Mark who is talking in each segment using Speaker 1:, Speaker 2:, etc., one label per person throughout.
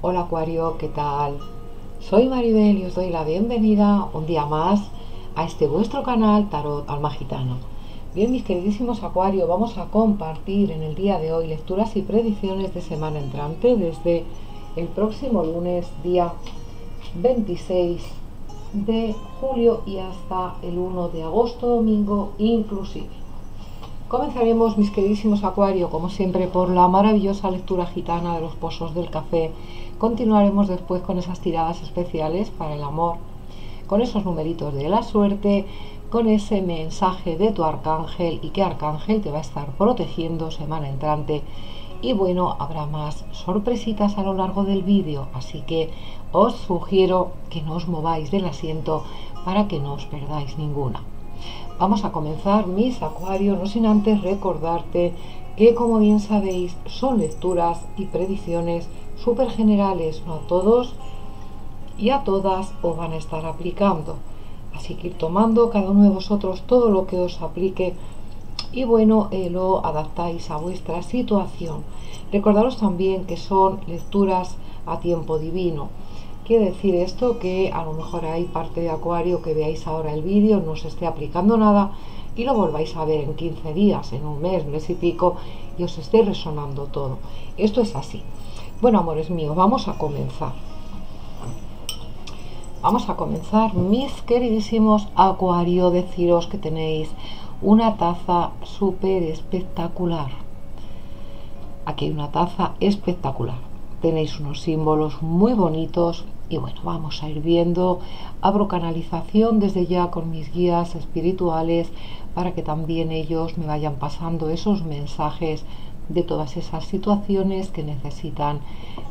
Speaker 1: Hola Acuario, ¿qué tal? Soy Maribel y os doy la bienvenida un día más a este vuestro canal Tarot Alma Gitano. Bien, mis queridísimos Acuario, vamos a compartir en el día de hoy lecturas y predicciones de semana entrante desde el próximo lunes, día 26 de julio y hasta el 1 de agosto, domingo inclusive. Comenzaremos, mis queridísimos Acuario, como siempre, por la maravillosa lectura gitana de los pozos del café. Continuaremos después con esas tiradas especiales para el amor, con esos numeritos de la suerte, con ese mensaje de tu arcángel y qué arcángel te va a estar protegiendo semana entrante. Y bueno, habrá más sorpresitas a lo largo del vídeo, así que os sugiero que no os mováis del asiento para que no os perdáis ninguna. Vamos a comenzar mis acuarios, no sin antes recordarte que como bien sabéis son lecturas y predicciones súper generales, no a todos y a todas os van a estar aplicando. Así que ir tomando cada uno de vosotros todo lo que os aplique y bueno, eh, lo adaptáis a vuestra situación. Recordaros también que son lecturas a tiempo divino Quiere decir esto que a lo mejor hay parte de Acuario que veáis ahora el vídeo, no se esté aplicando nada y lo volváis a ver en 15 días, en un mes, mes y pico y os esté resonando todo. Esto es así. Bueno, amores míos, vamos a comenzar. Vamos a comenzar, mis queridísimos Acuario, deciros que tenéis una taza súper espectacular. Aquí hay una taza espectacular. Tenéis unos símbolos muy bonitos y bueno, vamos a ir viendo, abro canalización desde ya con mis guías espirituales para que también ellos me vayan pasando esos mensajes de todas esas situaciones que necesitan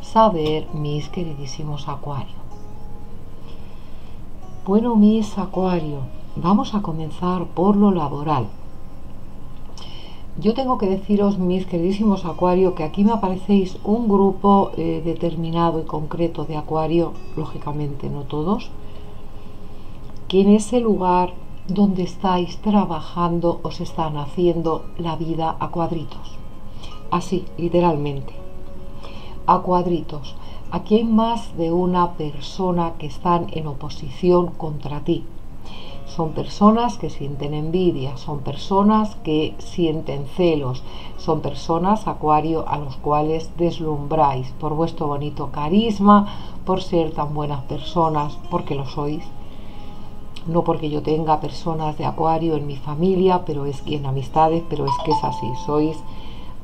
Speaker 1: saber mis queridísimos acuario. Bueno, mis acuario, vamos a comenzar por lo laboral. Yo tengo que deciros, mis queridísimos Acuario, que aquí me aparecéis un grupo eh, determinado y concreto de Acuario, lógicamente no todos, que en ese lugar donde estáis trabajando os están haciendo la vida a cuadritos. Así, literalmente. A cuadritos. Aquí hay más de una persona que están en oposición contra ti son personas que sienten envidia, son personas que sienten celos, son personas, Acuario, a los cuales deslumbráis por vuestro bonito carisma, por ser tan buenas personas, porque lo sois. No porque yo tenga personas de Acuario en mi familia, pero es que en amistades, pero es que es así, sois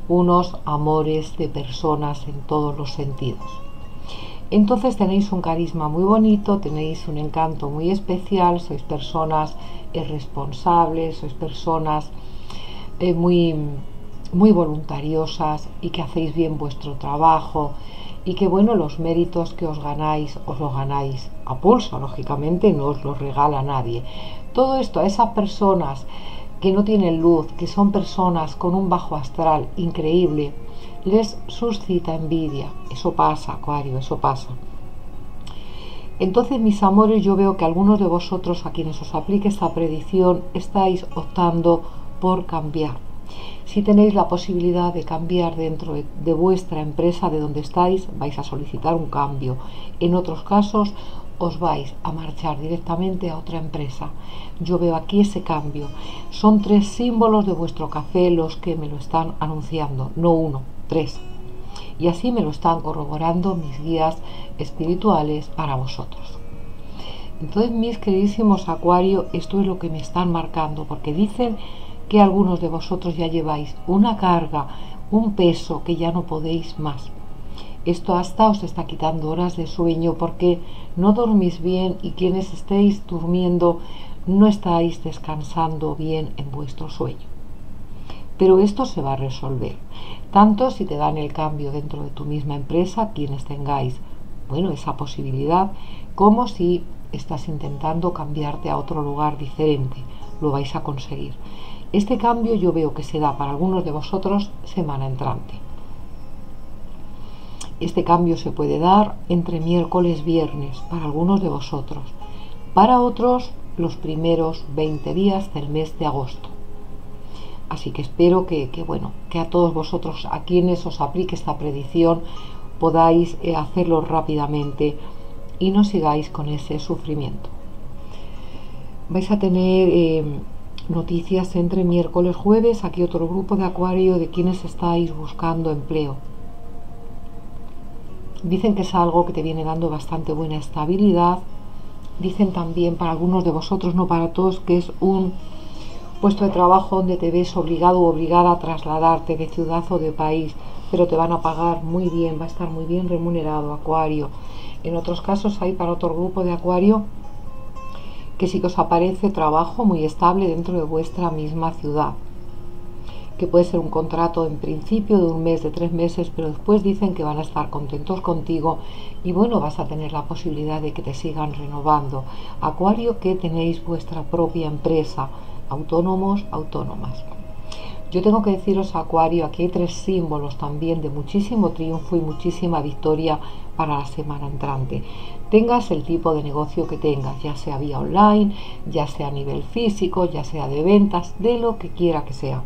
Speaker 1: unos amores de personas en todos los sentidos. Entonces tenéis un carisma muy bonito, tenéis un encanto muy especial, sois personas responsables, sois personas eh, muy, muy voluntariosas y que hacéis bien vuestro trabajo y que bueno, los méritos que os ganáis, os los ganáis a pulso, lógicamente, no os los regala nadie. Todo esto a esas personas que no tienen luz, que son personas con un bajo astral increíble, les suscita envidia. Eso pasa, Acuario, eso pasa. Entonces, mis amores, yo veo que algunos de vosotros a quienes os aplique esta predicción estáis optando por cambiar. Si tenéis la posibilidad de cambiar dentro de vuestra empresa, de donde estáis, vais a solicitar un cambio. En otros casos, os vais a marchar directamente a otra empresa. Yo veo aquí ese cambio. Son tres símbolos de vuestro café los que me lo están anunciando, no uno. Y así me lo están corroborando mis guías espirituales para vosotros. Entonces, mis queridísimos Acuario, esto es lo que me están marcando, porque dicen que algunos de vosotros ya lleváis una carga, un peso que ya no podéis más. Esto hasta os está quitando horas de sueño porque no dormís bien y quienes estéis durmiendo no estáis descansando bien en vuestro sueño. Pero esto se va a resolver tanto si te dan el cambio dentro de tu misma empresa, quienes tengáis, bueno, esa posibilidad, como si estás intentando cambiarte a otro lugar diferente, lo vais a conseguir. Este cambio yo veo que se da para algunos de vosotros semana entrante. Este cambio se puede dar entre miércoles y viernes para algunos de vosotros. Para otros, los primeros 20 días del mes de agosto. Así que espero que, bueno, que a todos vosotros, a quienes os aplique esta predicción, podáis eh, hacerlo rápidamente y no sigáis con ese sufrimiento. Vais a tener eh, noticias entre miércoles jueves, aquí otro grupo de acuario de quienes estáis buscando empleo. Dicen que es algo que te viene dando bastante buena estabilidad. Dicen también para algunos de vosotros, no para todos, que es un puesto de trabajo donde te ves obligado o obligada a trasladarte de ciudad o de país, pero te van a pagar muy bien, va a estar muy bien remunerado, Acuario. En otros casos hay para otro grupo de Acuario que sí que os aparece trabajo muy estable dentro de vuestra misma ciudad que puede ser un contrato en principio de un mes, de tres meses, pero después dicen que van a estar contentos contigo y bueno, vas a tener la posibilidad de que te sigan renovando. Acuario, que tenéis vuestra propia empresa, autónomos, autónomas. Yo tengo que deciros, Acuario, aquí hay tres símbolos también de muchísimo triunfo y muchísima victoria para la semana entrante. Tengas el tipo de negocio que tengas, ya sea vía online, ya sea a nivel físico, ya sea de ventas, de lo que quiera que sea.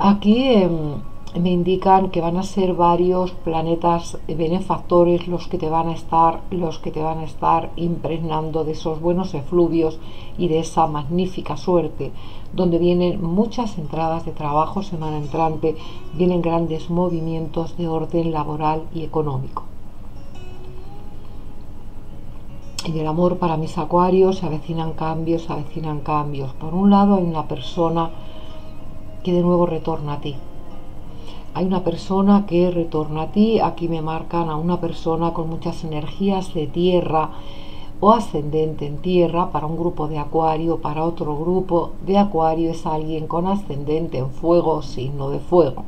Speaker 1: Aquí em, me indican que van a ser varios planetas benefactores los que te van a estar, los que te van a estar impregnando de esos buenos efluvios y de esa magnífica suerte, donde vienen muchas entradas de trabajo semana entrante, vienen grandes movimientos de orden laboral y económico. En el amor para mis acuarios se avecinan cambios, se avecinan cambios. Por un lado hay una persona que de nuevo retorna a ti. Hay una persona que retorna a ti, aquí me marcan a una persona con muchas energías de tierra o ascendente en tierra para un grupo de acuario, para otro grupo de acuario es alguien con ascendente en fuego o signo de fuego.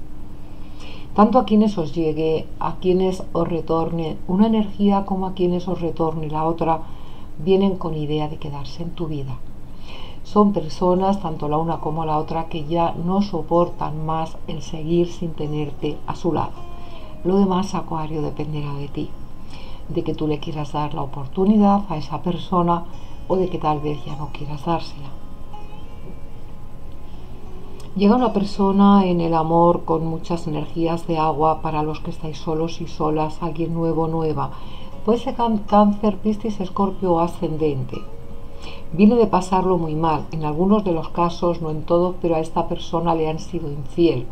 Speaker 1: Tanto a quienes os llegue, a quienes os retorne una energía como a quienes os retorne la otra, vienen con idea de quedarse en tu vida son personas, tanto la una como la otra, que ya no soportan más el seguir sin tenerte a su lado. Lo demás, Acuario, dependerá de ti, de que tú le quieras dar la oportunidad a esa persona o de que tal vez ya no quieras dársela. Llega una persona en el amor con muchas energías de agua para los que estáis solos y solas, alguien nuevo, nueva. Puede ser cáncer, piscis, escorpio ascendente Viene de pasarlo muy mal, en algunos de los casos, no en todos, pero a esta persona le han sido infiel.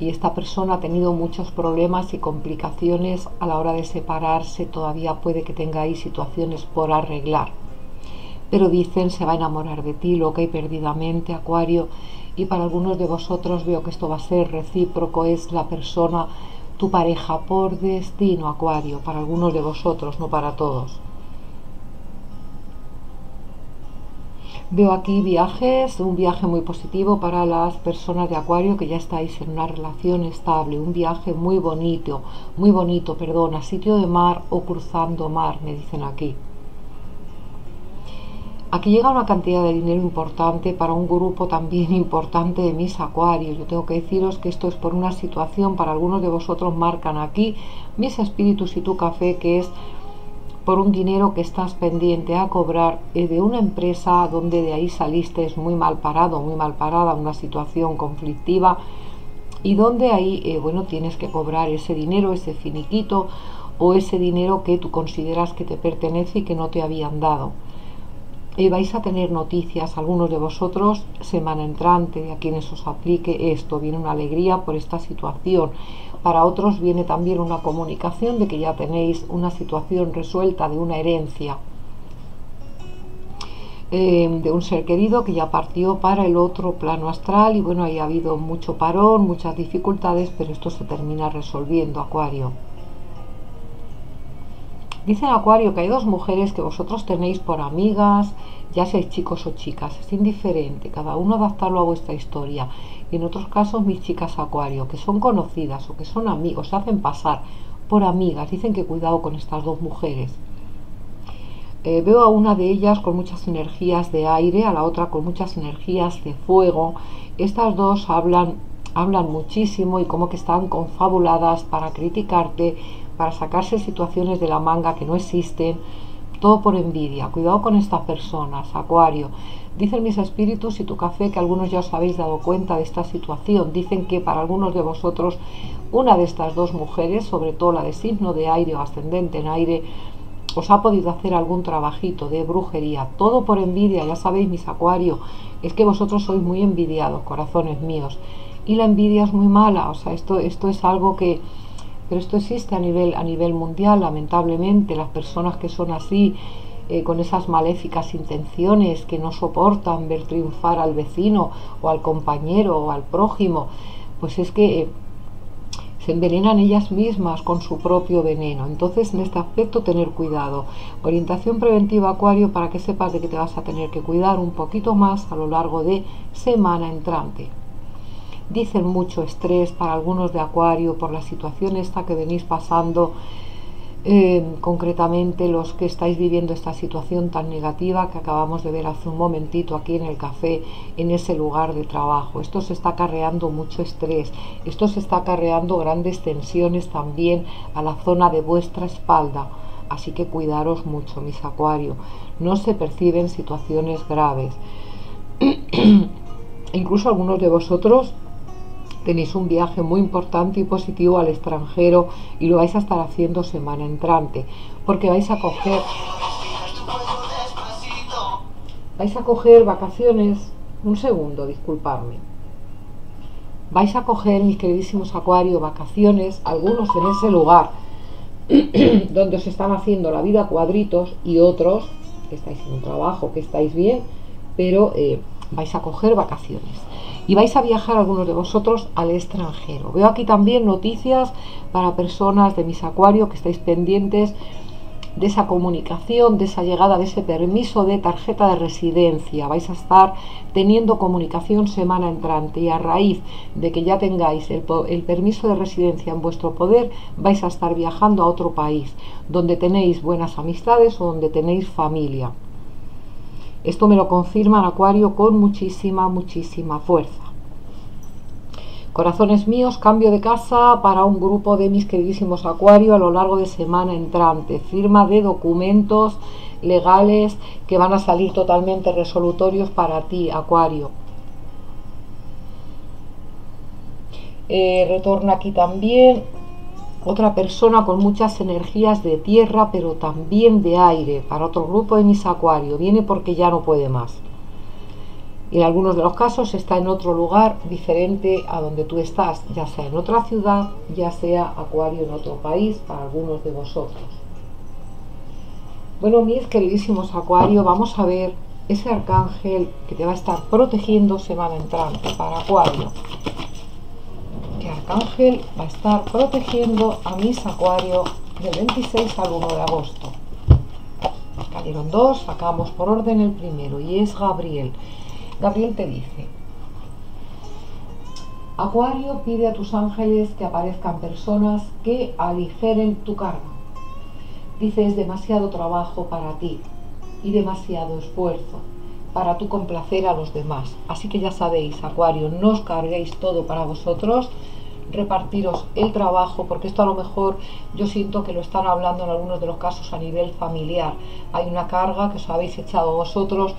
Speaker 1: Y esta persona ha tenido muchos problemas y complicaciones a la hora de separarse, todavía puede que tengáis situaciones por arreglar. Pero dicen se va a enamorar de ti, loca y perdidamente, Acuario, y para algunos de vosotros veo que esto va a ser recíproco, es la persona, tu pareja por destino, Acuario, para algunos de vosotros, no para todos. Veo aquí viajes, un viaje muy positivo para las personas de Acuario que ya estáis en una relación estable, un viaje muy bonito, muy bonito, perdona, sitio de mar o cruzando mar, me dicen aquí. Aquí llega una cantidad de dinero importante para un grupo también importante de mis acuarios. Yo tengo que deciros que esto es por una situación, para algunos de vosotros marcan aquí mis espíritus y tu café, que es por un dinero que estás pendiente a cobrar eh, de una empresa donde de ahí saliste muy mal parado, muy mal parada, una situación conflictiva y donde ahí, eh, bueno, tienes que cobrar ese dinero, ese finiquito o ese dinero que tú consideras que te pertenece y que no te habían dado. Y vais a tener noticias, algunos de vosotros, semana entrante, a quienes os aplique esto, viene una alegría por esta situación para otros viene también una comunicación de que ya tenéis una situación resuelta de una herencia eh, de un ser querido que ya partió para el otro plano astral y bueno, ahí ha habido mucho parón, muchas dificultades, pero esto se termina resolviendo, Acuario. Dice Acuario que hay dos mujeres que vosotros tenéis por amigas, ya seáis chicos o chicas, es indiferente, cada uno adaptarlo a vuestra historia y en otros casos mis chicas acuario, que son conocidas o que son amigos, se hacen pasar por amigas, dicen que cuidado con estas dos mujeres. Eh, veo a una de ellas con muchas energías de aire, a la otra con muchas energías de fuego. Estas dos hablan, hablan muchísimo y como que están confabuladas para criticarte, para sacarse situaciones de la manga que no existen todo por envidia. Cuidado con estas personas, Acuario. Dicen mis espíritus y tu café que algunos ya os habéis dado cuenta de esta situación. Dicen que para algunos de vosotros una de estas dos mujeres, sobre todo la de signo de aire o ascendente en aire, os ha podido hacer algún trabajito de brujería. Todo por envidia, ya sabéis mis Acuario. Es que vosotros sois muy envidiados, corazones míos. Y la envidia es muy mala. O sea, esto, esto es algo que pero esto existe a nivel, a nivel mundial, lamentablemente, las personas que son así, eh, con esas maléficas intenciones, que no soportan ver triunfar al vecino o al compañero o al prójimo, pues es que eh, se envenenan ellas mismas con su propio veneno. Entonces, en este aspecto, tener cuidado. Orientación preventiva Acuario para que sepas de que te vas a tener que cuidar un poquito más a lo largo de semana entrante dicen mucho estrés para algunos de Acuario por la situación esta que venís pasando, eh, concretamente los que estáis viviendo esta situación tan negativa que acabamos de ver hace un momentito aquí en el café, en ese lugar de trabajo. Esto se está acarreando mucho estrés, esto se está acarreando grandes tensiones también a la zona de vuestra espalda. Así que cuidaros mucho, mis Acuario. No se perciben situaciones graves. Incluso algunos de vosotros tenéis un viaje muy importante y positivo al extranjero y lo vais a estar haciendo semana entrante, porque vais a coger vais a coger vacaciones, un segundo, disculpadme. Vais a coger, mis queridísimos acuarios, vacaciones, algunos en ese lugar donde os están haciendo la vida cuadritos y otros que estáis en un trabajo, que estáis bien, pero eh, vais a coger vacaciones y vais a viajar algunos de vosotros al extranjero. Veo aquí también noticias para personas de mis acuarios que estáis pendientes de esa comunicación, de esa llegada, de ese permiso de tarjeta de residencia. Vais a estar teniendo comunicación semana entrante y a raíz de que ya tengáis el, el, permiso de residencia en vuestro poder, vais a estar viajando a otro país donde tenéis buenas amistades o donde tenéis familia. Esto me lo confirma el Acuario con muchísima, muchísima fuerza. Corazones míos, cambio de casa para un grupo de mis queridísimos Acuario a lo largo de semana entrante. Firma de documentos legales que van a salir totalmente resolutorios para ti, Acuario. Eh, retorna aquí también otra persona con muchas energías de tierra, pero también de aire, para otro grupo de mis acuario, viene porque ya no puede más. Y en algunos de los casos está en otro lugar diferente a donde tú estás, ya sea en otra ciudad, ya sea acuario en otro país, para algunos de vosotros. Bueno, mis queridísimos acuario, vamos a ver ese arcángel que te va a estar protegiendo semana entrante para acuario Arcángel va a estar protegiendo a mis acuarios del 26 al 1 de agosto. Salieron dos, sacamos por orden el primero y es Gabriel. Gabriel te dice, Acuario pide a tus ángeles que aparezcan personas que aligeren tu carga. Dice, es demasiado trabajo para ti y demasiado esfuerzo para tu complacer a los demás. Así que ya sabéis, Acuario, no os carguéis todo para vosotros, repartiros el trabajo, porque esto a lo mejor yo siento que lo están hablando en algunos de los casos a nivel familiar. Hay una carga que os habéis echado vosotros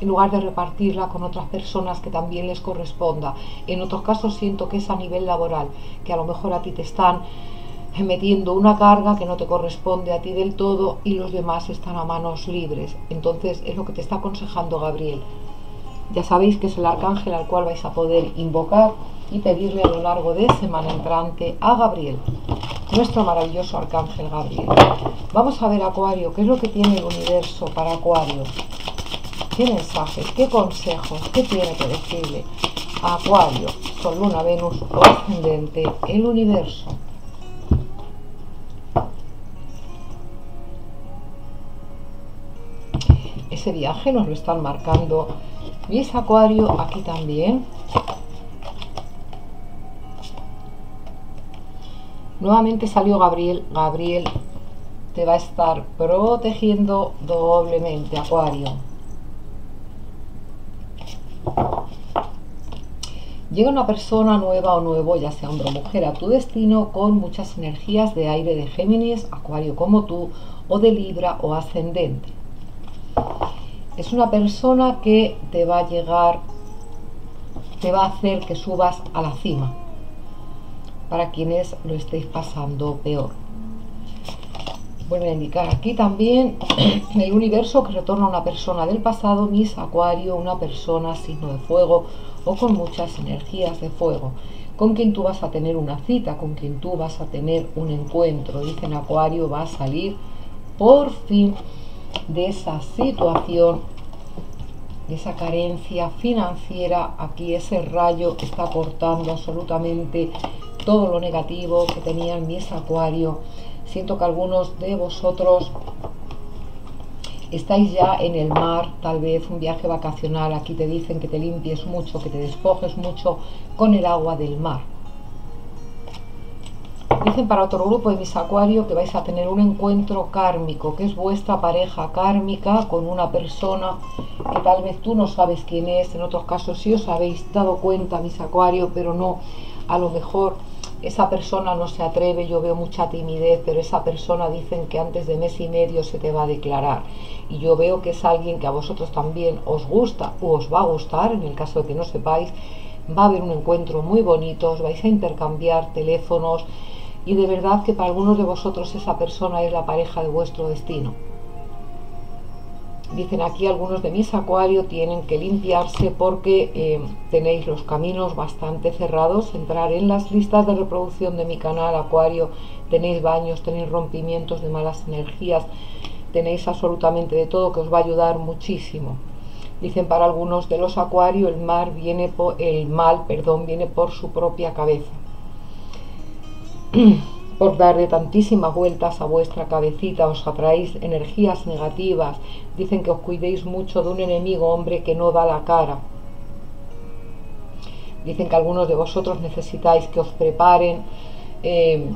Speaker 1: en lugar de repartirla con otras personas que también les corresponda. En otros casos siento que es a nivel laboral, que a lo mejor a ti te están metiendo una carga que no te corresponde a ti del todo y los demás están a manos libres. Entonces es lo que te está aconsejando Gabriel. Ya sabéis que es el arcángel al cual vais a poder invocar y pedirle a lo largo de semana entrante a Gabriel, nuestro maravilloso arcángel Gabriel. Vamos a ver Acuario, qué es lo que tiene el universo para Acuario. ¿Qué mensajes, qué consejos, qué tiene que decirle a Acuario, Sol, Luna, Venus o ascendente, el universo? ese viaje nos lo están marcando ese acuario aquí también nuevamente salió Gabriel. Gabriel te va a estar protegiendo doblemente acuario. Llega una persona nueva o nuevo, ya sea hombre o mujer, a tu destino con muchas energías de aire de Géminis, Acuario como tú, o de Libra o ascendente. Es una persona que te va a llegar, te va a hacer que subas a la cima, para quienes lo estéis pasando peor. Vuelve a indicar aquí también el universo que retorna a una persona del pasado, mis acuario, una persona signo de fuego o con muchas energías de fuego, con quien tú vas a tener una cita, con quien tú vas a tener un encuentro. Dicen acuario va a salir por fin de esa situación, de esa carencia financiera. Aquí ese rayo está cortando absolutamente todo lo negativo que tenían mis acuario Siento que algunos de vosotros estáis ya en el mar, tal vez un viaje vacacional, aquí te dicen que te limpies mucho, que te despojes mucho con el agua del mar. Dicen para otro grupo de mis acuarios que vais a tener un encuentro kármico, que es vuestra pareja kármica con una persona que tal vez tú no sabes quién es, en otros casos sí os habéis dado cuenta, mis acuarios, pero no, a lo mejor esa persona no se atreve, yo veo mucha timidez, pero esa persona dicen que antes de mes y medio se te va a declarar. Y yo veo que es alguien que a vosotros también os gusta o os va a gustar, en el caso de que no sepáis, va a haber un encuentro muy bonito, os vais a intercambiar teléfonos y de verdad que para algunos de vosotros esa persona es la pareja de vuestro destino. Dicen aquí algunos de mis acuarios tienen que limpiarse porque eh, tenéis los caminos bastante cerrados. Entrar en las listas de reproducción de mi canal Acuario, tenéis baños, tenéis rompimientos de malas energías, tenéis absolutamente de todo que os va a ayudar muchísimo. Dicen para algunos de los acuarios el mar viene por, el mal, perdón, viene por su propia cabeza. por darle tantísimas vueltas a vuestra cabecita, os atraéis energías negativas, dicen que os cuidéis mucho de un enemigo hombre que no da la cara. Dicen que algunos de vosotros necesitáis que os preparen eh,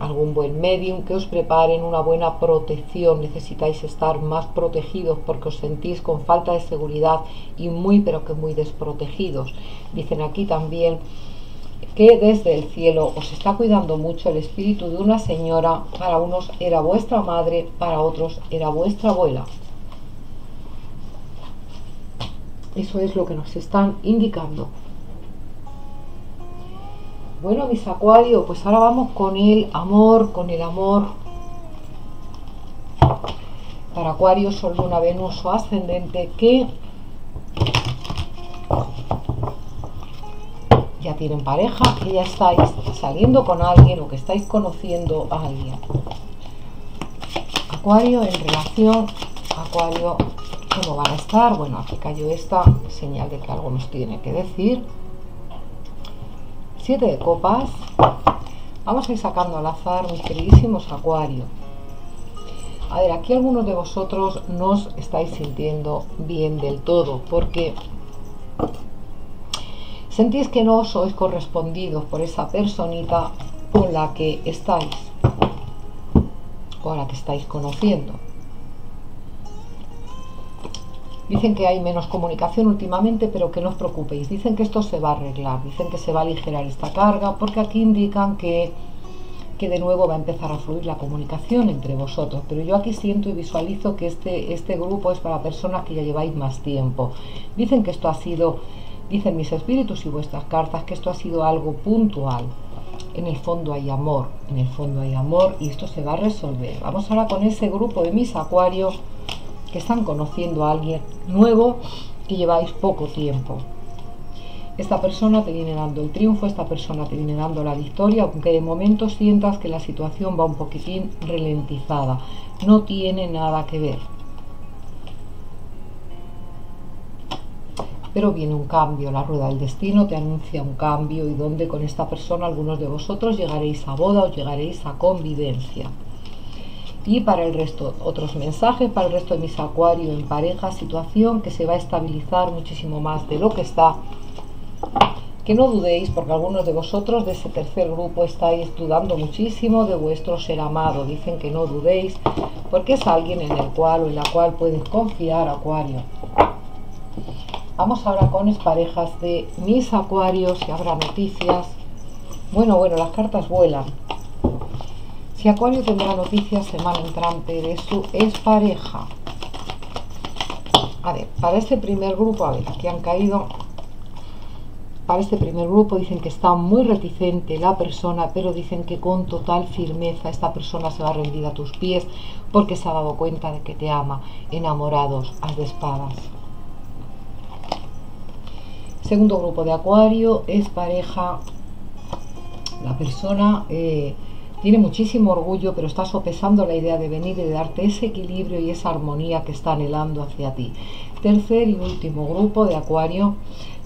Speaker 1: algún buen medium, que os preparen una buena protección, necesitáis estar más protegidos porque os sentís con falta de seguridad y muy pero que muy desprotegidos. Dicen aquí también que desde el cielo os está cuidando mucho el espíritu de una señora, para unos era vuestra madre, para otros era vuestra abuela. Eso es lo que nos están indicando. Bueno, mis acuarios, pues ahora vamos con el amor, con el amor. Para Acuario, Sol, Luna, Venus o Ascendente, que tienen pareja, que ya estáis saliendo con alguien o que estáis conociendo a alguien. Acuario en relación, Acuario, ¿cómo van a estar? Bueno, aquí cayó esta señal de que algo nos tiene que decir. Siete de copas. Vamos a ir sacando al azar, mis queridísimos Acuario. A ver, aquí algunos de vosotros no os estáis sintiendo bien del todo, porque Sentís que no sois correspondidos por esa personita con la que estáis, con la que estáis conociendo. Dicen que hay menos comunicación últimamente, pero que no os preocupéis. Dicen que esto se va a arreglar, dicen que se va a aligerar esta carga, porque aquí indican que, que de nuevo va a empezar a fluir la comunicación entre vosotros. Pero yo aquí siento y visualizo que este, este grupo es para personas que ya lleváis más tiempo. Dicen que esto ha sido Dicen mis espíritus y vuestras cartas que esto ha sido algo puntual. En el fondo hay amor, en el fondo hay amor y esto se va a resolver. Vamos ahora con ese grupo de mis acuarios que están conociendo a alguien nuevo que lleváis poco tiempo. Esta persona te viene dando el triunfo, esta persona te viene dando la victoria, aunque de momento sientas que la situación va un poquitín ralentizada. No tiene nada que ver. Pero viene un cambio, la rueda del destino te anuncia un cambio y donde con esta persona algunos de vosotros llegaréis a boda o llegaréis a convivencia. Y para el resto, otros mensajes para el resto de mis acuarios en pareja, situación que se va a estabilizar muchísimo más de lo que está. Que no dudéis, porque algunos de vosotros de ese tercer grupo estáis dudando muchísimo de vuestro ser amado. Dicen que no dudéis, porque es alguien en el cual o en la cual puedes confiar, Acuario. Vamos ahora con parejas de mis acuarios, y habrá noticias. Bueno, bueno, las cartas vuelan. Si Acuario tendrá noticias semana entrante de su expareja. A ver, para este primer grupo, a ver, aquí han caído para este primer grupo dicen que está muy reticente la persona, pero dicen que con total firmeza esta persona se va a rendir a tus pies porque se ha dado cuenta de que te ama, enamorados, al de espadas. Segundo grupo de Acuario es pareja. La persona eh, tiene muchísimo orgullo, pero está sopesando la idea de venir y de darte ese equilibrio y esa armonía que está anhelando hacia ti. Tercer y último grupo de Acuario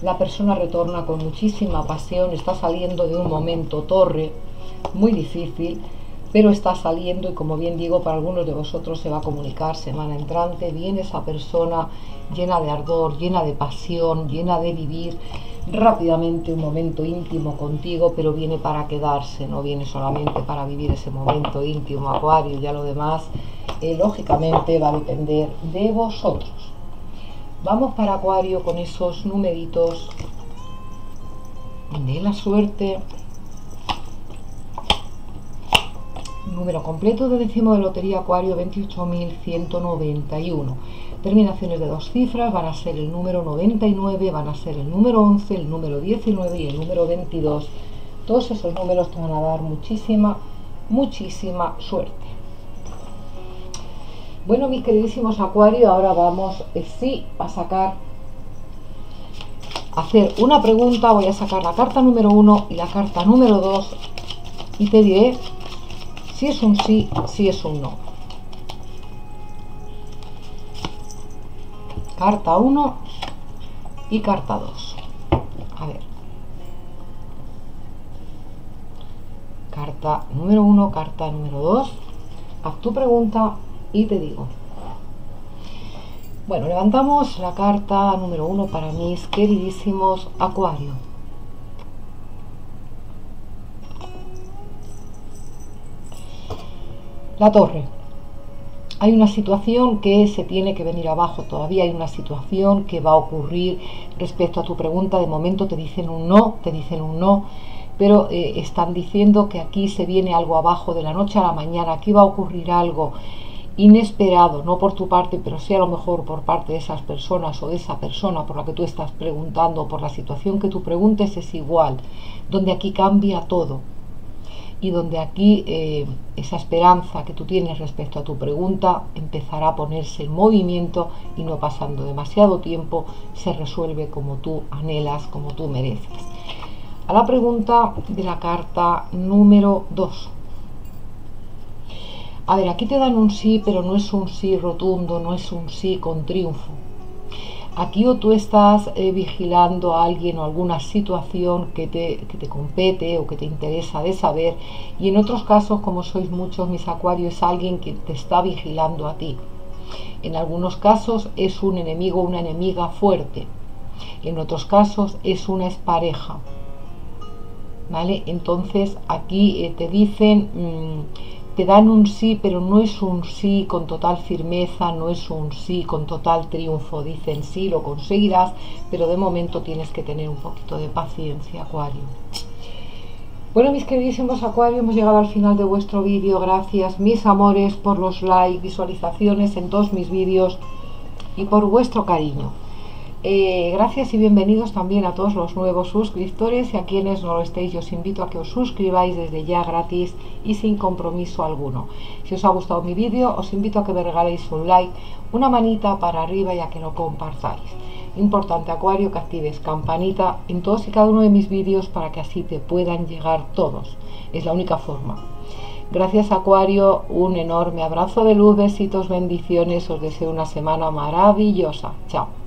Speaker 1: la persona retorna con muchísima pasión, está saliendo de un momento torre muy difícil, pero está saliendo y como bien digo, para algunos de vosotros se va a comunicar semana entrante, viene esa persona llena de ardor, llena de pasión, llena de vivir rápidamente un momento íntimo contigo, pero viene para quedarse, no viene solamente para vivir ese momento íntimo, acuario, ya lo demás, eh, lógicamente va a depender de vosotros. Vamos para Acuario con esos numeritos de la suerte. Número completo de décimo de lotería Acuario 28.191. Terminaciones de dos cifras van a ser el número 99, van a ser el número 11, el número 19 y el número 22. Todos esos números te van a dar muchísima, muchísima suerte. Bueno, mis queridísimos Acuario, ahora vamos eh, sí a sacar, hacer una pregunta. Voy a sacar la carta número uno y la carta número dos y te diré si es un sí, si es un no. Carta 1 y carta 2. A ver. Carta número 1, carta número 2. Haz tu pregunta y te digo. Bueno, levantamos la carta número uno para mis queridísimos Acuario. La torre. Hay una situación que se tiene que venir abajo, todavía hay una situación que va a ocurrir respecto a tu pregunta. De momento te dicen un no, te dicen un no, pero eh, están diciendo que aquí se viene algo abajo de la noche a la mañana, aquí va a ocurrir algo inesperado, no por tu parte, pero sí a lo mejor por parte de esas personas o de esa persona por la que tú estás preguntando, por la situación que tú preguntes, es igual, donde aquí cambia todo y donde aquí eh, esa esperanza que tú tienes respecto a tu pregunta empezará a ponerse en movimiento y no pasando demasiado tiempo se resuelve como tú anhelas, como tú mereces. A la pregunta de la carta número 2 a ver, aquí te dan un sí, pero no es un sí rotundo, no es un sí con triunfo. Aquí o tú estás eh, vigilando a alguien o alguna situación que te, que te compete o que te interesa de saber y en otros casos, como sois muchos mis acuarios, es alguien que te está vigilando a ti. En algunos casos es un enemigo una enemiga fuerte. En otros casos es una expareja. ¿Vale? Entonces aquí eh, te dicen... Mm, te dan un sí, pero no es un sí con total firmeza, no es un sí con total triunfo. Dicen sí, lo conseguirás, pero de momento tienes que tener un poquito de paciencia, Acuario. Bueno, mis queridísimos Acuario, hemos llegado al final de vuestro vídeo. Gracias, mis amores, por los likes, visualizaciones en todos mis vídeos y por vuestro cariño. Eh, gracias y bienvenidos también a todos los nuevos suscriptores y a quienes no lo estéis, os invito a que os suscribáis desde ya gratis y sin compromiso alguno. Si os ha gustado mi vídeo, os invito a que me regaléis un like, una manita para arriba y a que lo compartáis. Importante Acuario que actives campanita en todos y cada uno de mis vídeos para que así te puedan llegar todos. Es la única forma. Gracias Acuario, un enorme abrazo de luz, besitos, bendiciones, os deseo una semana maravillosa. Chao.